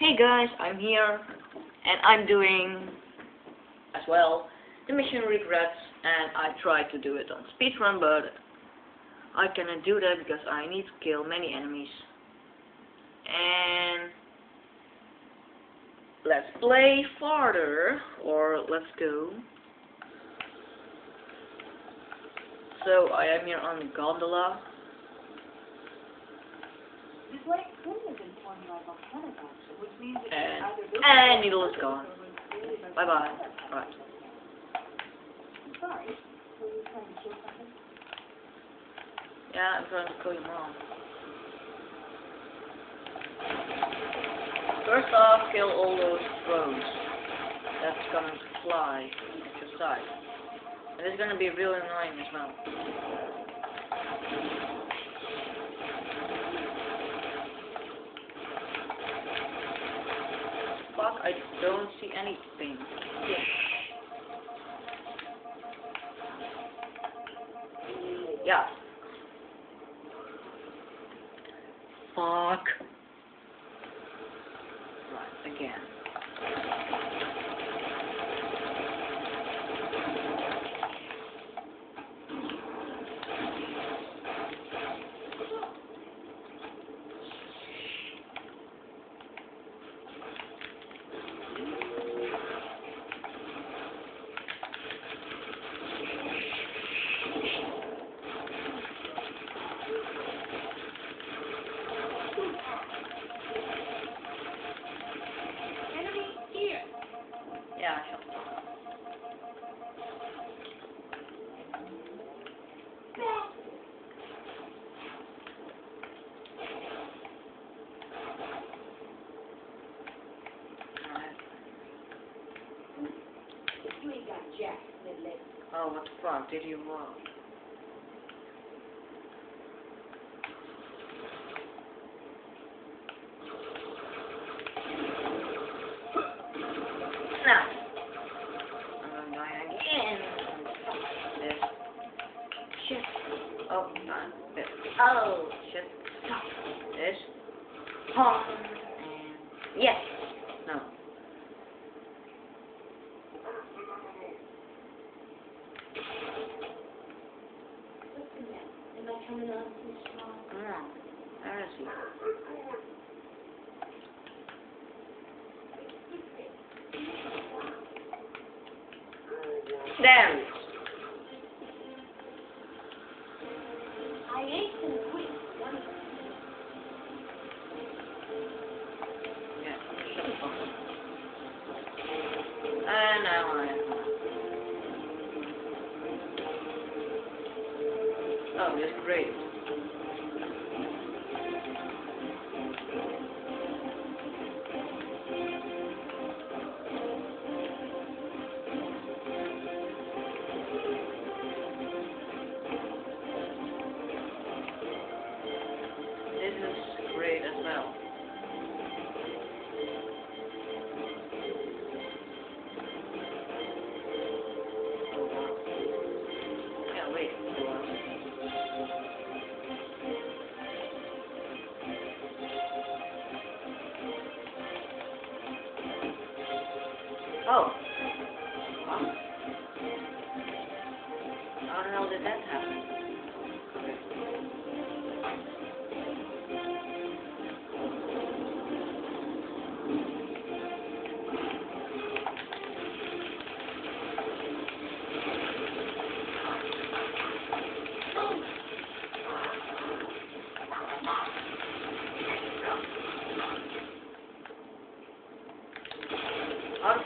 Hey guys, I'm here, and I'm doing, as well, the mission regrets, and I tried to do it on speedrun, but I cannot do that because I need to kill many enemies. And let's play farther, or let's go. So I am here on the gondola. This lake And, and needle is gone. Bye bye. volcanic Right. action. Sorry, were you trying to kill something? Yeah, I'm trying to kill your mom. First off, kill all those drones. That's gonna fly at your side. And it's gonna be really annoying as well. Fuck, I don't see anything. Yeah. Fuck. Right, again. Enemy here! Yeah, shut up. Alright. You ain't got jack, little lady. Oh, what the fuck did you want? Oh, shit. This. Yes. No. Am I coming on too strong? Come on. Where is he? Oh, that's great.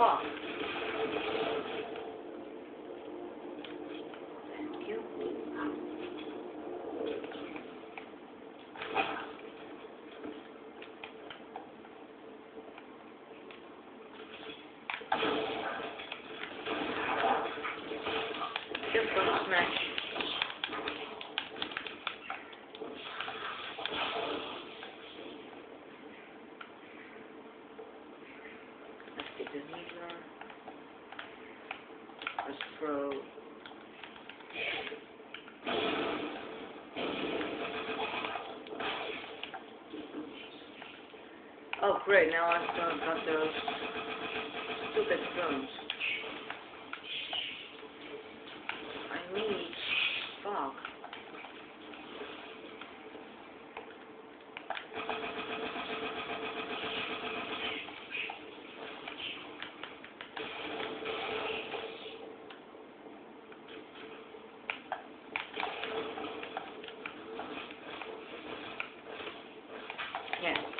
放。Great, now I've got, those stupid drones. I need fog. Yeah.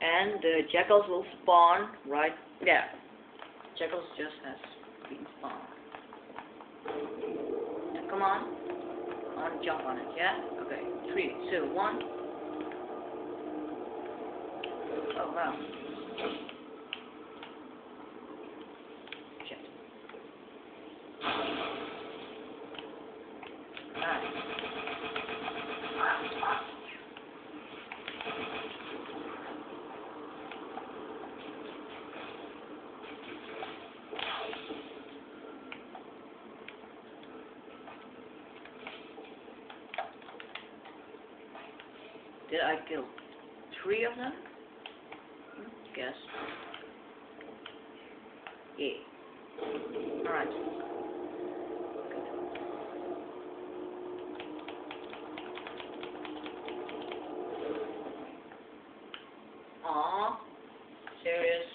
And the jackals will spawn right there. Jackals just has been spawned. And come on. Want jump on it, yeah? Okay. Three, two, one. Oh wow. Did I kill three of them? Guess. Yeah. Alright. Aw. Serious.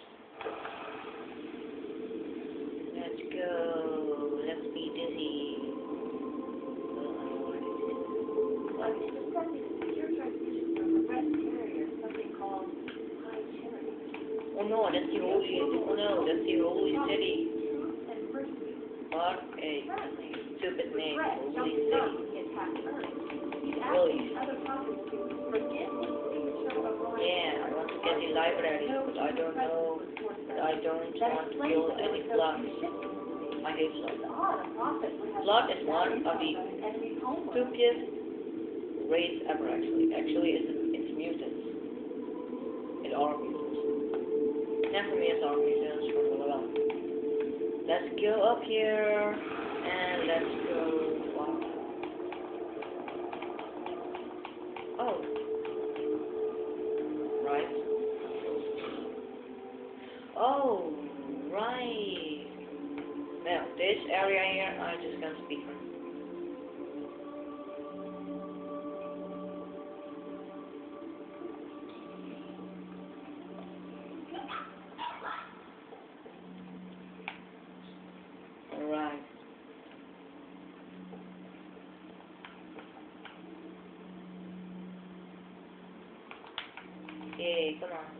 Let's go. Let's be dizzy. Like, it's descending a secure transmission from the red carrier, something called High Charity. Oh no, that's the holy, oh no, that's the holy city. Truth and mercy. What a Currently, stupid name, Brett holy jumped city. up the attack early. He's Really? asking other prophets to forget his signature of Yeah, I want to get library, I don't know, I don't want to why any Blood is one of the. Stupidest race ever, actually. Actually, it's, it's mutants. It are mutants. As are mutants from the. Let's go up here, and let's go, Oh. Right. Oh, right. Now, this area here, I'm just Come on.